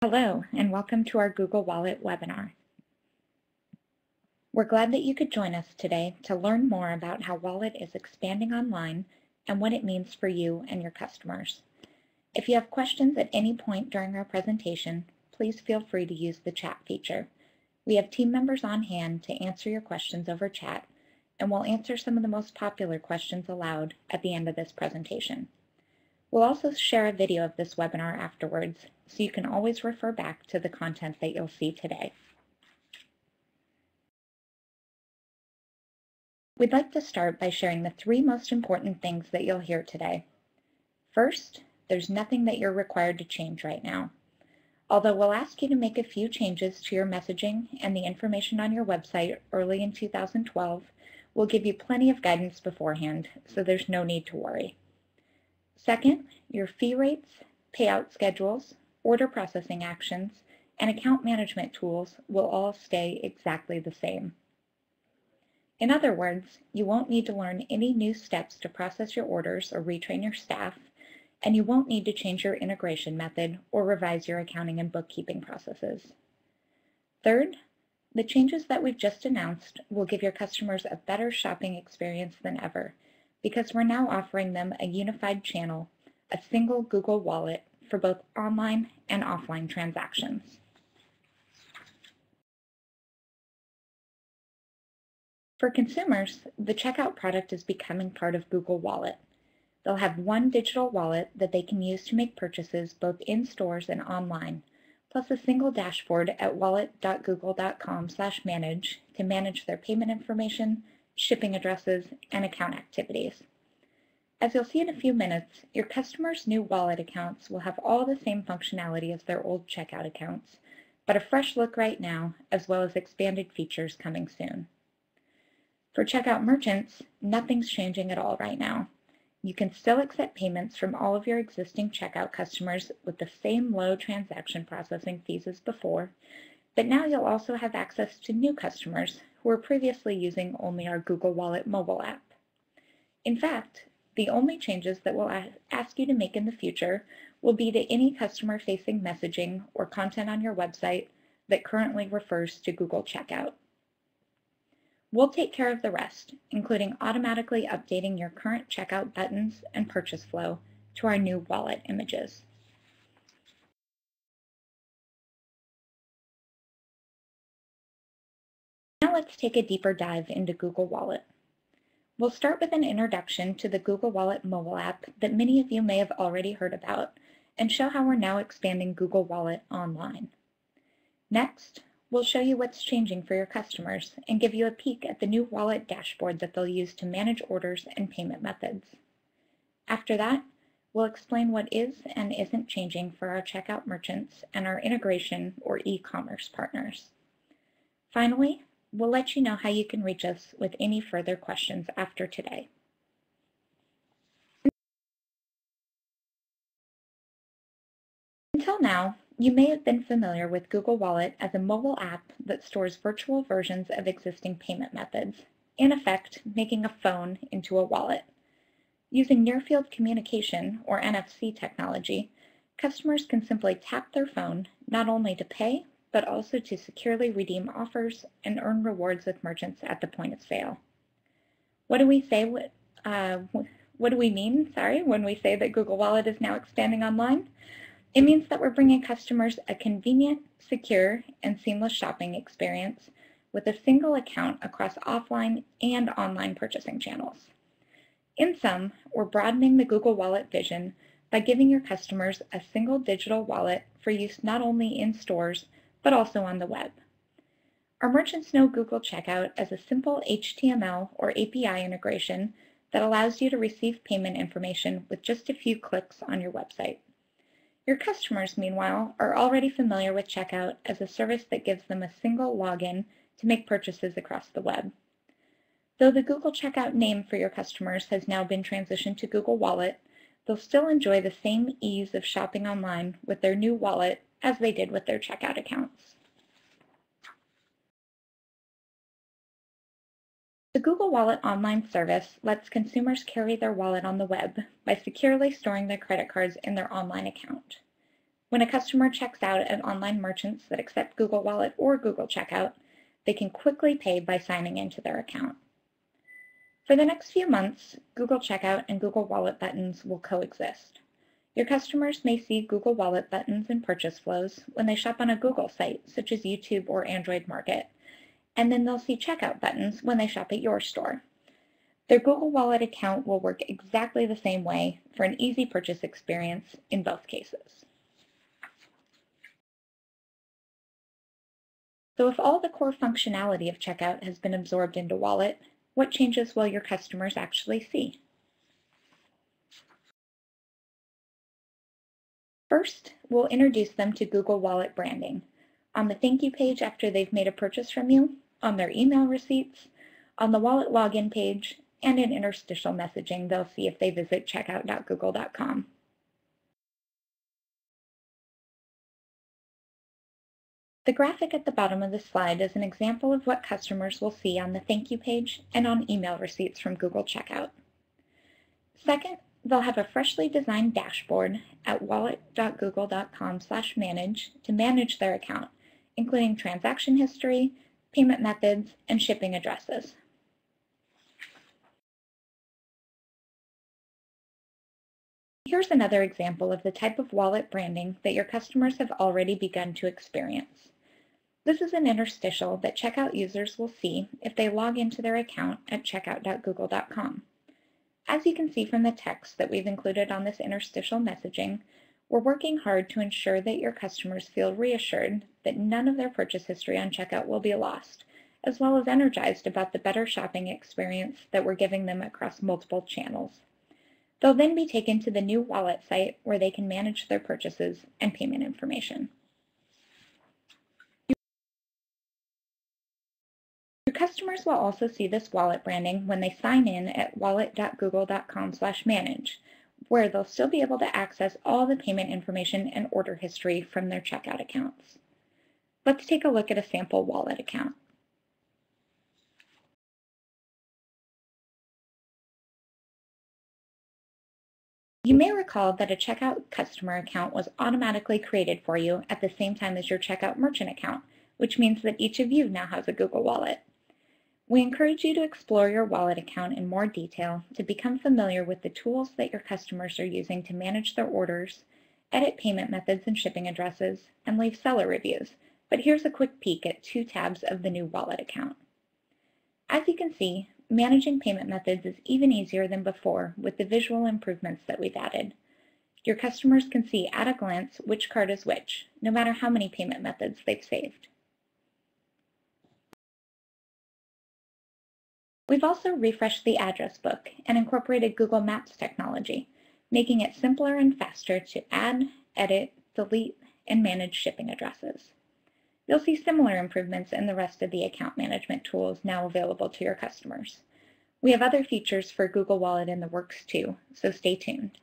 Hello, and welcome to our Google Wallet webinar. We're glad that you could join us today to learn more about how Wallet is expanding online and what it means for you and your customers. If you have questions at any point during our presentation, please feel free to use the chat feature. We have team members on hand to answer your questions over chat, and we'll answer some of the most popular questions aloud at the end of this presentation. We'll also share a video of this webinar afterwards, so you can always refer back to the content that you'll see today. We'd like to start by sharing the three most important things that you'll hear today. First, there's nothing that you're required to change right now. Although we'll ask you to make a few changes to your messaging and the information on your website early in 2012, we'll give you plenty of guidance beforehand, so there's no need to worry. Second, your fee rates, payout schedules, order processing actions, and account management tools will all stay exactly the same. In other words, you won't need to learn any new steps to process your orders or retrain your staff, and you won't need to change your integration method or revise your accounting and bookkeeping processes. Third, the changes that we've just announced will give your customers a better shopping experience than ever because we're now offering them a unified channel, a single Google Wallet for both online and offline transactions. For consumers, the checkout product is becoming part of Google Wallet. They'll have one digital wallet that they can use to make purchases both in stores and online, plus a single dashboard at wallet.google.com/manage to manage their payment information, shipping addresses, and account activities. As you'll see in a few minutes, your customers' new wallet accounts will have all the same functionality as their old checkout accounts, but a fresh look right now, as well as expanded features coming soon. For checkout merchants, nothing's changing at all right now. You can still accept payments from all of your existing checkout customers with the same low transaction processing fees as before, but now you'll also have access to new customers who were previously using only our Google Wallet mobile app. In fact, the only changes that we'll ask you to make in the future will be to any customer-facing messaging or content on your website that currently refers to Google Checkout. We'll take care of the rest, including automatically updating your current checkout buttons and purchase flow to our new wallet images. Now let's take a deeper dive into Google Wallet. We'll start with an introduction to the Google Wallet mobile app that many of you may have already heard about and show how we're now expanding Google Wallet online. Next, we'll show you what's changing for your customers and give you a peek at the new wallet dashboard that they'll use to manage orders and payment methods. After that, we'll explain what is and isn't changing for our checkout merchants and our integration or e-commerce partners. Finally, We'll let you know how you can reach us with any further questions after today. Until now, you may have been familiar with Google Wallet as a mobile app that stores virtual versions of existing payment methods, in effect, making a phone into a wallet. Using near-field communication, or NFC technology, customers can simply tap their phone not only to pay, but also to securely redeem offers and earn rewards with merchants at the point of sale. What do we say? Uh, what do we mean, sorry, when we say that Google Wallet is now expanding online? It means that we're bringing customers a convenient, secure, and seamless shopping experience with a single account across offline and online purchasing channels. In sum, we're broadening the Google Wallet vision by giving your customers a single digital wallet for use not only in stores, but also on the web. Our merchants know Google Checkout as a simple HTML or API integration that allows you to receive payment information with just a few clicks on your website. Your customers, meanwhile, are already familiar with Checkout as a service that gives them a single login to make purchases across the web. Though the Google Checkout name for your customers has now been transitioned to Google Wallet, they'll still enjoy the same ease of shopping online with their new wallet as they did with their checkout accounts. The Google Wallet online service lets consumers carry their wallet on the web by securely storing their credit cards in their online account. When a customer checks out at online merchants that accept Google Wallet or Google Checkout, they can quickly pay by signing into their account. For the next few months, Google Checkout and Google Wallet buttons will coexist. Your customers may see Google Wallet buttons and purchase flows when they shop on a Google site, such as YouTube or Android Market, and then they'll see checkout buttons when they shop at your store. Their Google Wallet account will work exactly the same way for an easy purchase experience in both cases. So if all the core functionality of checkout has been absorbed into Wallet, what changes will your customers actually see? First, we'll introduce them to Google Wallet branding on the thank you page after they've made a purchase from you, on their email receipts, on the wallet login page, and in interstitial messaging they'll see if they visit checkout.google.com. The graphic at the bottom of the slide is an example of what customers will see on the thank you page and on email receipts from Google Checkout. Second, They'll have a freshly designed dashboard at wallet.google.com slash manage to manage their account, including transaction history, payment methods, and shipping addresses. Here's another example of the type of wallet branding that your customers have already begun to experience. This is an interstitial that checkout users will see if they log into their account at checkout.google.com. As you can see from the text that we've included on this interstitial messaging, we're working hard to ensure that your customers feel reassured that none of their purchase history on checkout will be lost, as well as energized about the better shopping experience that we're giving them across multiple channels. They'll then be taken to the new wallet site where they can manage their purchases and payment information. Customers will also see this wallet branding when they sign in at wallet.google.com manage, where they'll still be able to access all the payment information and order history from their checkout accounts. Let's take a look at a sample wallet account. You may recall that a checkout customer account was automatically created for you at the same time as your checkout merchant account, which means that each of you now has a Google Wallet. We encourage you to explore your wallet account in more detail to become familiar with the tools that your customers are using to manage their orders, edit payment methods and shipping addresses, and leave seller reviews. But here's a quick peek at two tabs of the new wallet account. As you can see, managing payment methods is even easier than before with the visual improvements that we've added. Your customers can see at a glance which card is which, no matter how many payment methods they've saved. We've also refreshed the address book and incorporated Google Maps technology, making it simpler and faster to add, edit, delete, and manage shipping addresses. You'll see similar improvements in the rest of the account management tools now available to your customers. We have other features for Google Wallet in the works too, so stay tuned.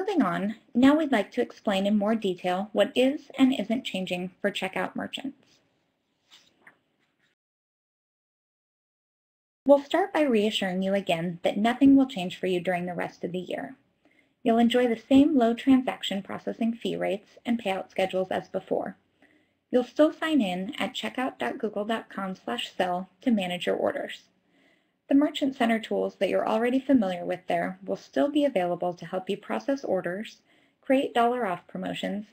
Moving on, now we'd like to explain in more detail what is and isn't changing for checkout merchants. We'll start by reassuring you again that nothing will change for you during the rest of the year. You'll enjoy the same low transaction processing fee rates and payout schedules as before. You'll still sign in at checkout.google.com slash sell to manage your orders. The Merchant Center tools that you're already familiar with there will still be available to help you process orders, create dollar off promotions,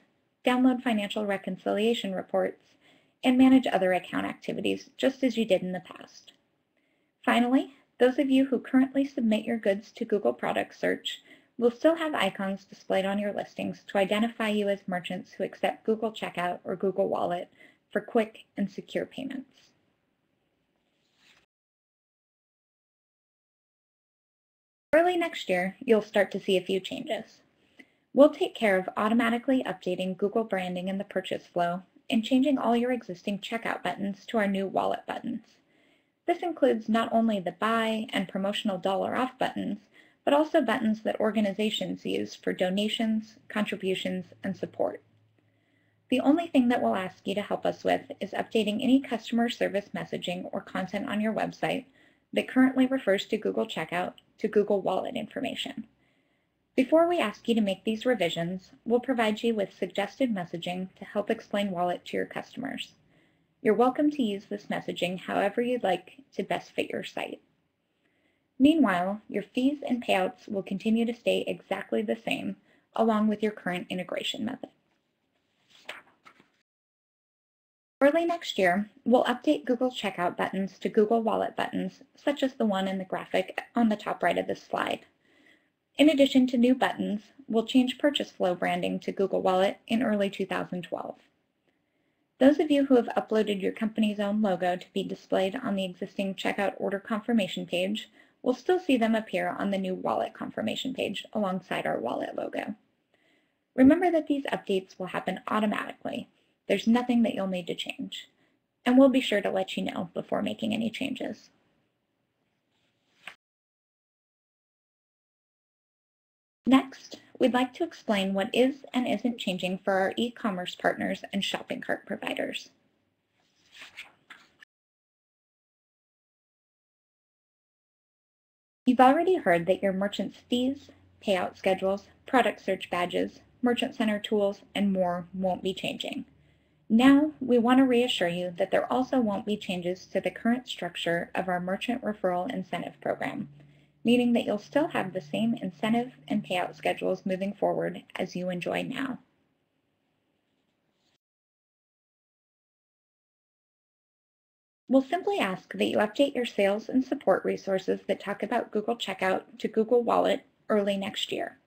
download financial reconciliation reports, and manage other account activities just as you did in the past. Finally, those of you who currently submit your goods to Google Product Search will still have icons displayed on your listings to identify you as merchants who accept Google Checkout or Google Wallet for quick and secure payments. Early next year, you'll start to see a few changes. We'll take care of automatically updating Google branding in the purchase flow and changing all your existing checkout buttons to our new wallet buttons. This includes not only the buy and promotional dollar off buttons, but also buttons that organizations use for donations, contributions, and support. The only thing that we'll ask you to help us with is updating any customer service messaging or content on your website that currently refers to Google Checkout to Google Wallet information. Before we ask you to make these revisions, we'll provide you with suggested messaging to help explain Wallet to your customers. You're welcome to use this messaging however you'd like to best fit your site. Meanwhile, your fees and payouts will continue to stay exactly the same, along with your current integration method. Early next year, we'll update Google Checkout buttons to Google Wallet buttons, such as the one in the graphic on the top right of this slide. In addition to new buttons, we'll change purchase flow branding to Google Wallet in early 2012. Those of you who have uploaded your company's own logo to be displayed on the existing checkout order confirmation page will still see them appear on the new wallet confirmation page alongside our wallet logo. Remember that these updates will happen automatically. There's nothing that you'll need to change. And we'll be sure to let you know before making any changes. Next, we'd like to explain what is and isn't changing for our e-commerce partners and shopping cart providers. You've already heard that your merchant's fees, payout schedules, product search badges, merchant center tools, and more won't be changing. Now, we want to reassure you that there also won't be changes to the current structure of our Merchant Referral Incentive Program, meaning that you'll still have the same incentive and payout schedules moving forward as you enjoy now. We'll simply ask that you update your sales and support resources that talk about Google Checkout to Google Wallet early next year.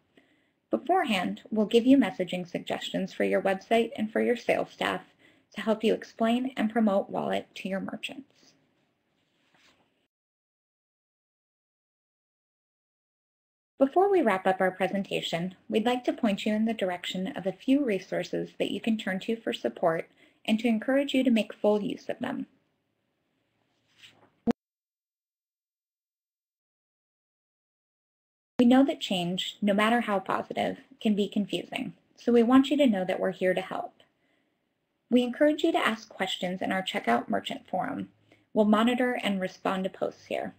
Beforehand, we'll give you messaging suggestions for your website and for your sales staff to help you explain and promote Wallet to your merchants. Before we wrap up our presentation, we'd like to point you in the direction of a few resources that you can turn to for support and to encourage you to make full use of them. We know that change, no matter how positive, can be confusing, so we want you to know that we're here to help. We encourage you to ask questions in our Checkout Merchant Forum. We'll monitor and respond to posts here.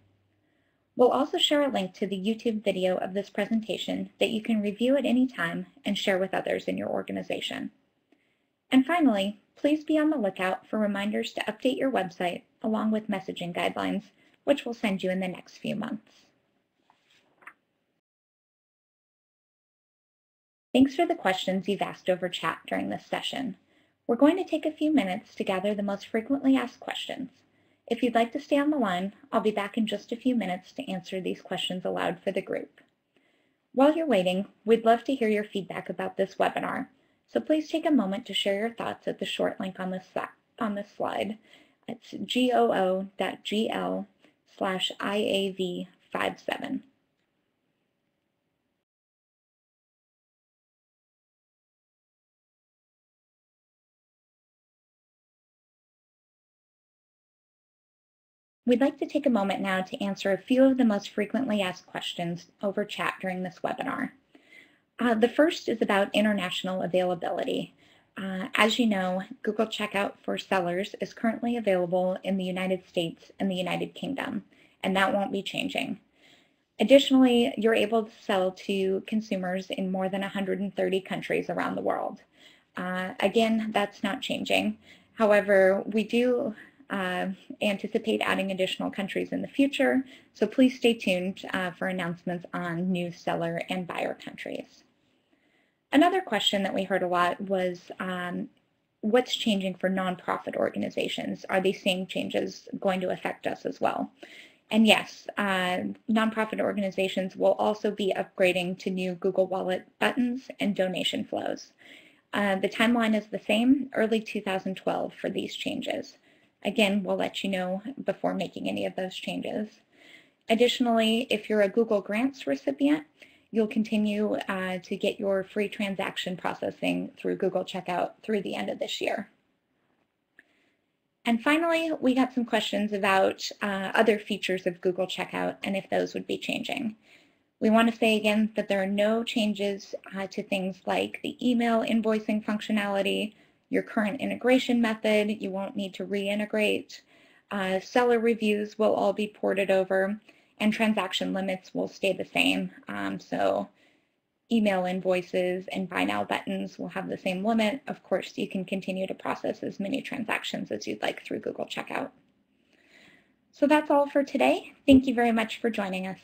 We'll also share a link to the YouTube video of this presentation that you can review at any time and share with others in your organization. And finally, please be on the lookout for reminders to update your website along with messaging guidelines, which we'll send you in the next few months. Thanks for the questions you've asked over chat during this session. We're going to take a few minutes to gather the most frequently asked questions. If you'd like to stay on the line, I'll be back in just a few minutes to answer these questions aloud for the group. While you're waiting, we'd love to hear your feedback about this webinar, so please take a moment to share your thoughts at the short link on this, on this slide. It's goo.gl slash IAV57. We'd like to take a moment now to answer a few of the most frequently asked questions over chat during this webinar. Uh, the first is about international availability. Uh, as you know, Google Checkout for sellers is currently available in the United States and the United Kingdom, and that won't be changing. Additionally, you're able to sell to consumers in more than 130 countries around the world. Uh, again, that's not changing. However, we do uh, anticipate adding additional countries in the future, so please stay tuned uh, for announcements on new seller and buyer countries. Another question that we heard a lot was um, what's changing for nonprofit organizations? Are these same changes going to affect us as well? And yes, uh, nonprofit organizations will also be upgrading to new Google Wallet buttons and donation flows. Uh, the timeline is the same, early 2012 for these changes. Again, we'll let you know before making any of those changes. Additionally, if you're a Google Grants recipient, you'll continue uh, to get your free transaction processing through Google Checkout through the end of this year. And finally, we got some questions about uh, other features of Google Checkout and if those would be changing. We want to say again that there are no changes uh, to things like the email invoicing functionality, your current integration method. You won't need to reintegrate. Uh, seller reviews will all be ported over and transaction limits will stay the same. Um, so email invoices and buy now buttons will have the same limit. Of course, you can continue to process as many transactions as you'd like through Google Checkout. So that's all for today. Thank you very much for joining us.